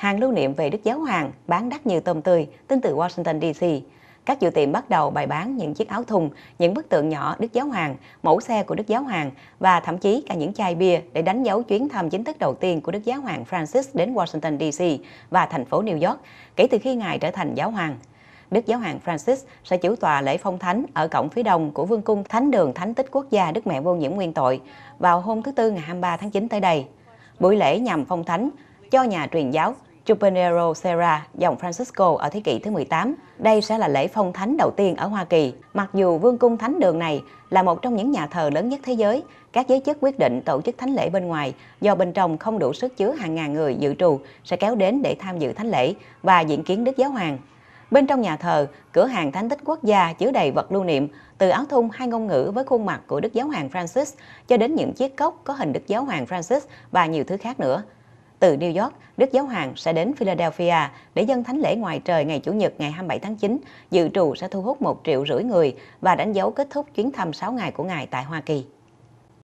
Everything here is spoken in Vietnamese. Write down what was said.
Hàng lưu niệm về Đức Giáo Hoàng bán đắt như tôm tươi, tin từ Washington DC. Các chủ tiệm bắt đầu bày bán những chiếc áo thùng, những bức tượng nhỏ Đức Giáo Hoàng, mẫu xe của Đức Giáo Hoàng và thậm chí cả những chai bia để đánh dấu chuyến thăm chính thức đầu tiên của Đức Giáo Hoàng Francis đến Washington DC và thành phố New York kể từ khi Ngài trở thành Giáo Hoàng. Đức Giáo hoàng Francis sẽ chủ tọa lễ phong thánh ở cổng phía đông của Vương cung Thánh đường Thánh tích quốc gia Đức Mẹ Vô nhiễm Nguyên tội vào hôm thứ Tư ngày 23 tháng 9 tới đây. Buổi lễ nhằm phong thánh cho nhà truyền giáo Chupanero Serra, dòng Francisco ở thế kỷ thứ 18. Đây sẽ là lễ phong thánh đầu tiên ở Hoa Kỳ. Mặc dù Vương cung Thánh đường này là một trong những nhà thờ lớn nhất thế giới, các giới chức quyết định tổ chức thánh lễ bên ngoài do bên trong không đủ sức chứa hàng ngàn người dự trù sẽ kéo đến để tham dự thánh lễ và diễn kiến Đức Giáo Hoàng. Bên trong nhà thờ, cửa hàng thánh tích quốc gia chứa đầy vật lưu niệm, từ áo thun hai ngôn ngữ với khuôn mặt của Đức Giáo hoàng Francis cho đến những chiếc cốc có hình Đức Giáo hoàng Francis và nhiều thứ khác nữa. Từ New York, Đức Giáo Hoàng sẽ đến Philadelphia để dân thánh lễ ngoài trời ngày Chủ nhật ngày 27 tháng 9, dự trù sẽ thu hút một triệu rưỡi người và đánh dấu kết thúc chuyến thăm 6 ngày của Ngài tại Hoa Kỳ.